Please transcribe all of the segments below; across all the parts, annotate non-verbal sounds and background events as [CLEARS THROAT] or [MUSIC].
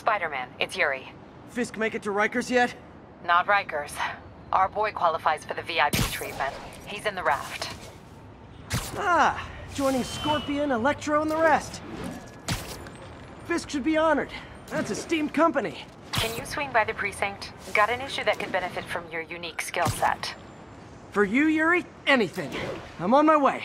Spider-Man, it's Yuri. Fisk make it to Rikers yet? Not Rikers. Our boy qualifies for the VIP treatment. He's in the raft. Ah, joining Scorpion, Electro, and the rest. Fisk should be honored. That's a esteemed company. Can you swing by the precinct? Got an issue that could benefit from your unique skill set. For you, Yuri, anything. I'm on my way.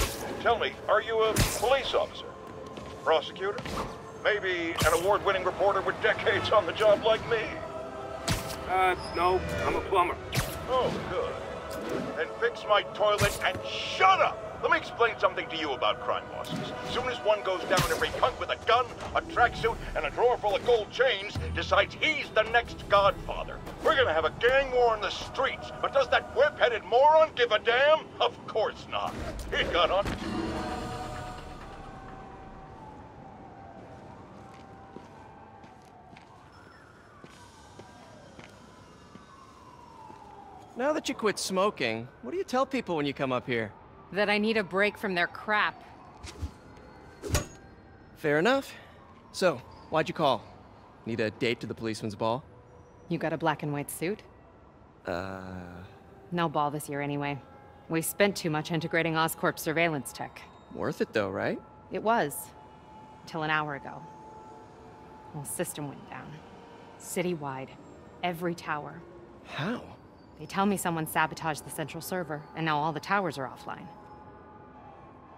Tell me, are you a police officer? Prosecutor? Maybe an award-winning reporter with decades on the job like me? Uh, no, I'm a plumber. Oh, good. Then fix my toilet and shut up! Let me explain something to you about crime bosses. Soon as one goes down, every punk with a gun, a tracksuit, and a drawer full of gold chains decides he's the next godfather. We're gonna have a gang war in the streets, but does that whip-headed moron give a damn? Of course not. He got on. Now that you quit smoking, what do you tell people when you come up here? That I need a break from their crap. Fair enough. So, why'd you call? Need a date to the policeman's ball? You got a black and white suit? Uh... No ball this year anyway. We spent too much integrating Oscorp surveillance tech. Worth it though, right? It was. Till an hour ago. Whole system went down. Citywide. Every tower. How? They tell me someone sabotaged the central server, and now all the towers are offline.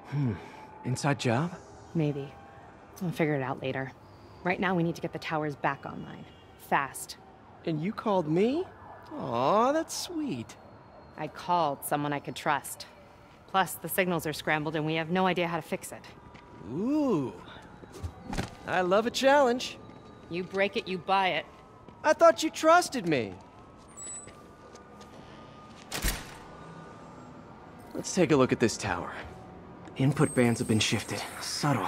Hmm. Inside job? Maybe. I'll figure it out later. Right now, we need to get the towers back online. Fast. And you called me? Aw, that's sweet. I called someone I could trust. Plus, the signals are scrambled and we have no idea how to fix it. Ooh. I love a challenge. You break it, you buy it. I thought you trusted me. Let's take a look at this tower. Input bands have been shifted. Subtle.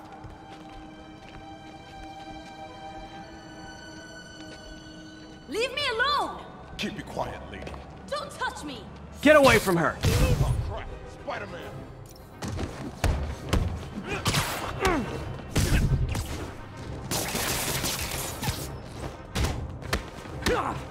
Leave me alone! Keep it quiet, lady. Don't touch me! Get away from her! Oh, crap. Spider-Man. Walk [CLEARS THROAT]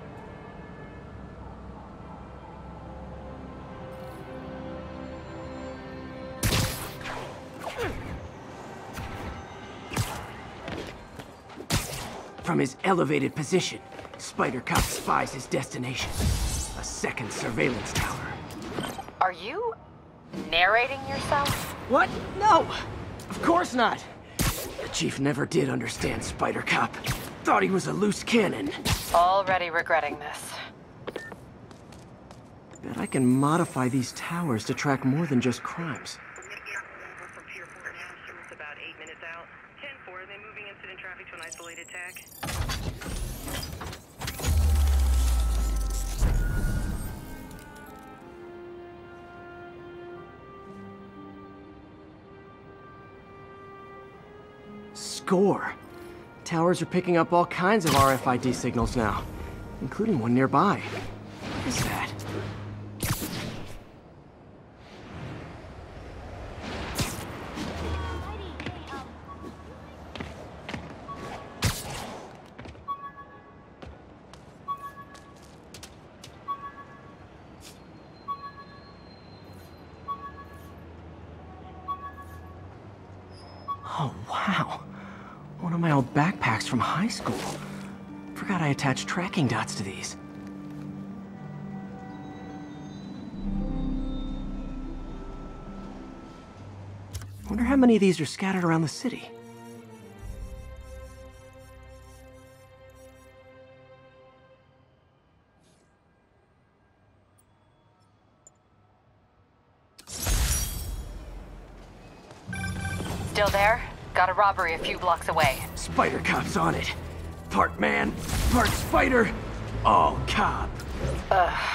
From his elevated position, Spider Cop spies his destination. A second surveillance tower. Are you narrating yourself? What? No! Of course not! The Chief never did understand Spider Cop. Thought he was a loose cannon. Already regretting this. Bet I can modify these towers to track more than just crimes. Score! Towers are picking up all kinds of RFID signals now, including one nearby. My old backpacks from high school. Forgot I attached tracking dots to these. Wonder how many of these are scattered around the city. Still there? Got a robbery a few blocks away. Spider Cop's on it. Part man, part spider, all cop. [SIGHS]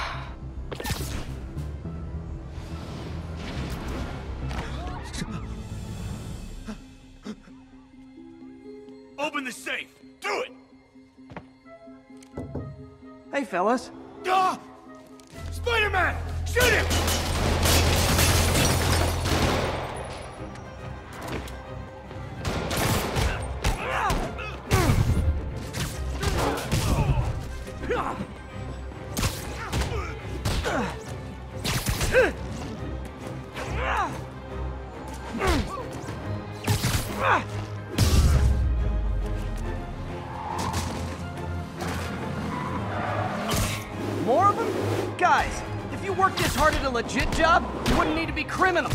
Open the safe! Do it! Hey, fellas. Ah! Spider-Man! Shoot him! More of them? Guys, if you worked this hard at a legit job, you wouldn't need to be criminals.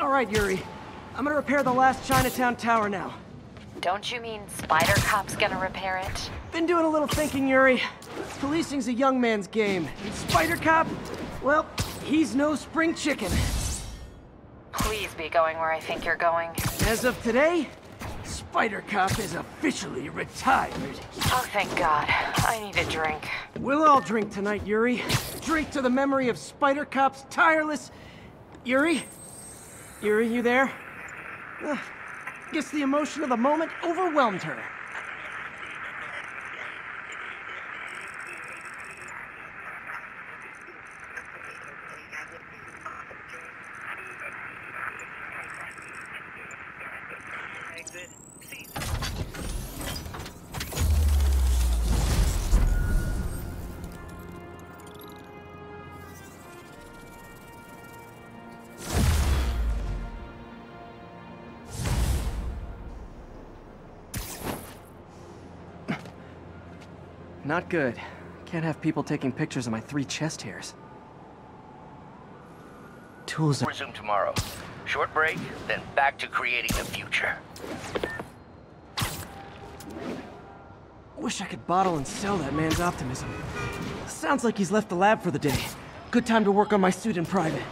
All right, Yuri. I'm gonna repair the last Chinatown tower now. Don't you mean Spider Cop's gonna repair it? Been doing a little thinking, Yuri. Policing's a young man's game. And Spider Cop, well, he's no spring chicken. Please be going where I think you're going. As of today, Spider Cop is officially retired. Oh, thank God. I need a drink. We'll all drink tonight, Yuri. Drink to the memory of Spider Cop's tireless... Yuri? Yuri, you there? Uh, guess the emotion of the moment overwhelmed her. Not good. Can't have people taking pictures of my three chest hairs. Tools are... Resume tomorrow. Short break, then back to creating the future. Wish I could bottle and sell that man's optimism. Sounds like he's left the lab for the day. Good time to work on my suit in private.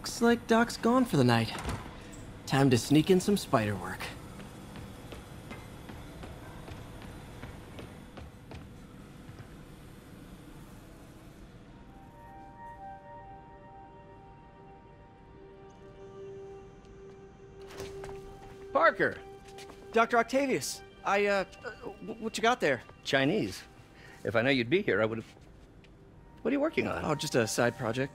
Looks like Doc's gone for the night. Time to sneak in some spider work. Parker! Dr. Octavius, I, uh, uh, what you got there? Chinese. If I know you'd be here, I would have. What are you working on? Oh, just a side project.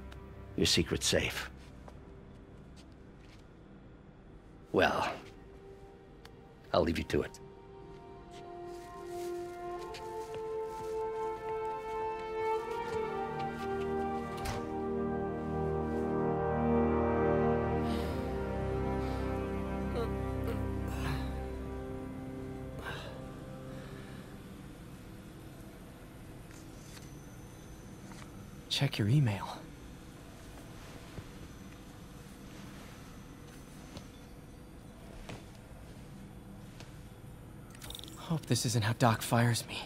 Your secret's safe. Well, I'll leave you to it. Check your email. This isn't how Doc fires me.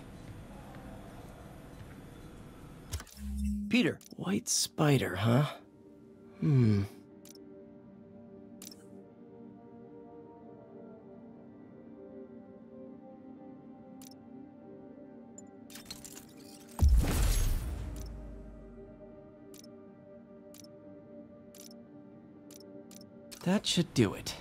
Peter, White spider, huh? Hmm. That should do it.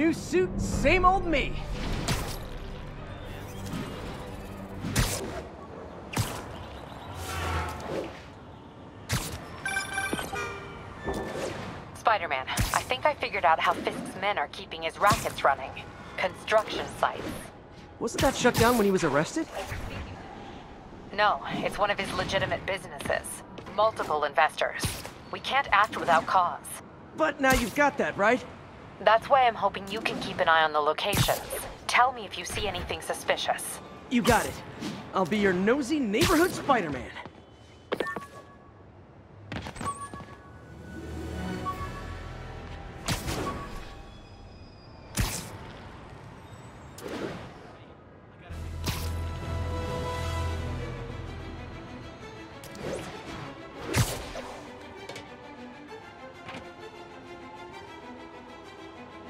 New suit, same old me. Spider-Man, I think I figured out how Fisk's men are keeping his rackets running. Construction sites. Wasn't that shut down when he was arrested? No, it's one of his legitimate businesses. Multiple investors. We can't act without cause. But now you've got that, right? That's why I'm hoping you can keep an eye on the locations. Tell me if you see anything suspicious. You got it. I'll be your nosy neighborhood Spider-Man.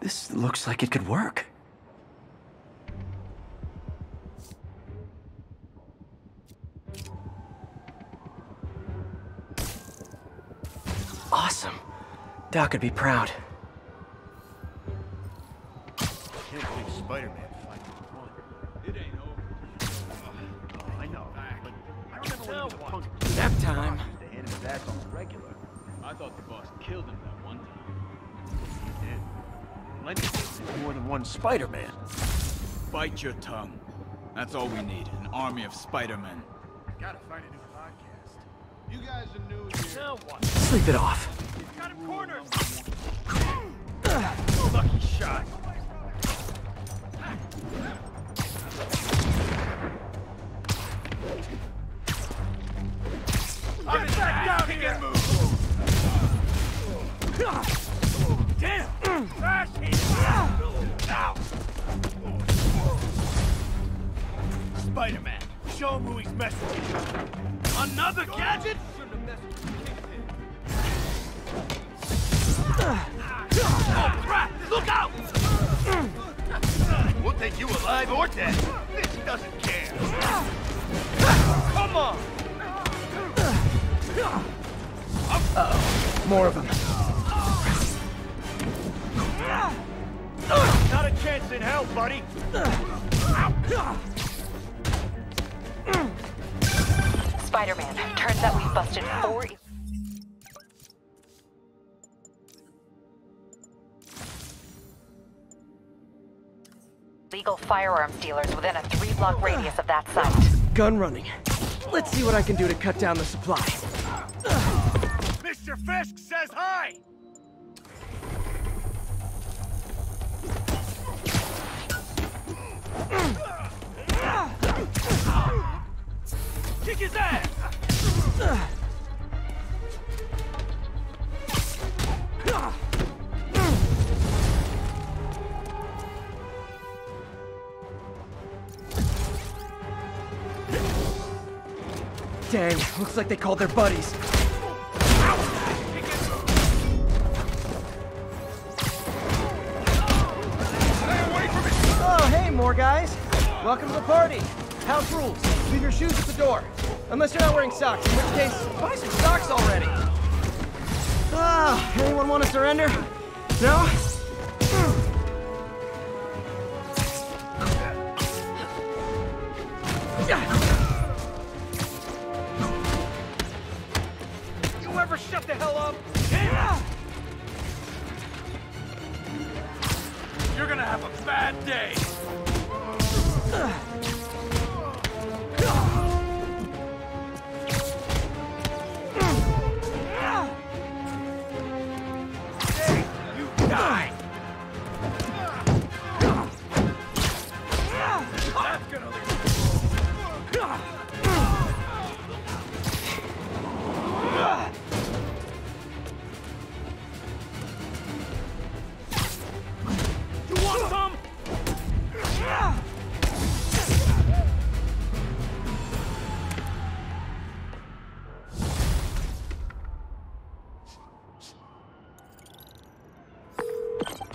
This looks like it could work. Awesome. Doc would be proud. Spider-Man. Bite your tongue. That's all we need. An army of Spider-Men. Gotta find a new podcast. You guys are new here. Now what? Sleep it off. Got him cornered. Lucky shot. Get back down here! Damn! Spider-Man, show him who he's messing with. Another gadget? Oh, crap! Look out! We'll take you alive or dead. This doesn't care. Come on! Uh-oh. More of them. Not a chance in hell, buddy. Spider-Man, turns out we've busted four... Legal firearms dealers within a three-block radius of that site. Gun running. Let's see what I can do to cut down the supply. Mr. Fisk says hi! [LAUGHS] Kick his ass! Dang, looks like they called their buddies. Oh, hey, more guys. Welcome to the party. House rules. Leave your shoes at the door. Unless you're not wearing socks, in which case, buy some socks already. Ah, anyone want to surrender? No? You ever shut the hell up? You're gonna have a bad day.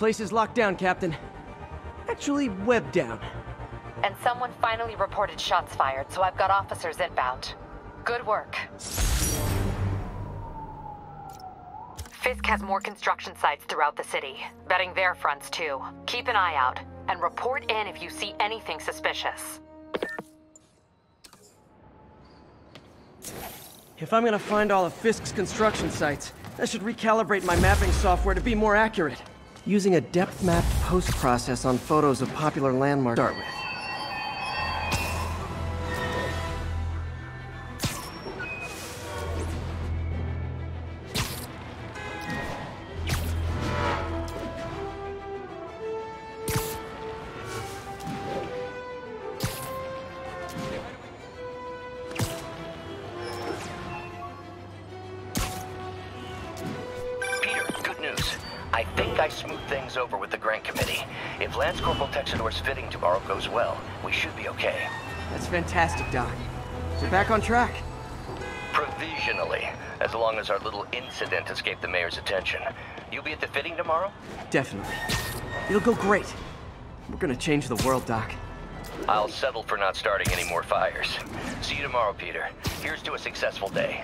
Place is locked down, Captain. Actually, webbed down. And someone finally reported shots fired, so I've got officers inbound. Good work. Fisk has more construction sites throughout the city, betting their fronts too. Keep an eye out, and report in if you see anything suspicious. If I'm gonna find all of Fisk's construction sites, I should recalibrate my mapping software to be more accurate. Using a depth-mapped post-process on photos of popular landmarks start with. I think I smoothed things over with the grant committee. If Lance Corporal Texidor's fitting tomorrow goes well, we should be okay. That's fantastic, Doc. We're back on track. Provisionally, as long as our little incident escaped the mayor's attention. You'll be at the fitting tomorrow? Definitely. It'll go great. We're gonna change the world, Doc. I'll settle for not starting any more fires. See you tomorrow, Peter. Here's to a successful day.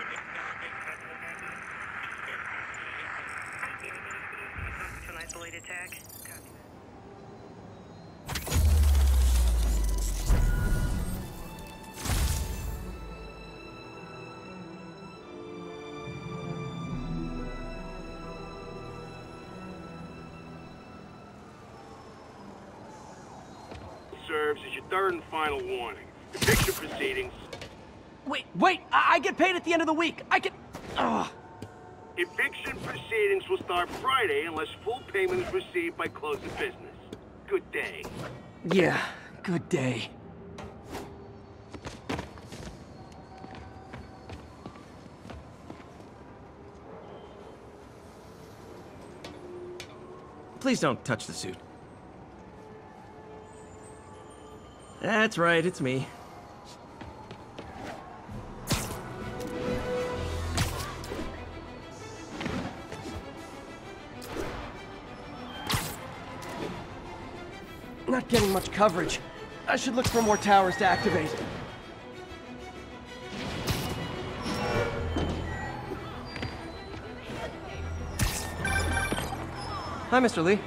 Get paid at the end of the week. I can. Ugh. Eviction proceedings will start Friday unless full payment is received by close of business. Good day. Yeah, good day. Please don't touch the suit. That's right, it's me. Getting much coverage. I should look for more towers to activate. Hi, Mr. Li.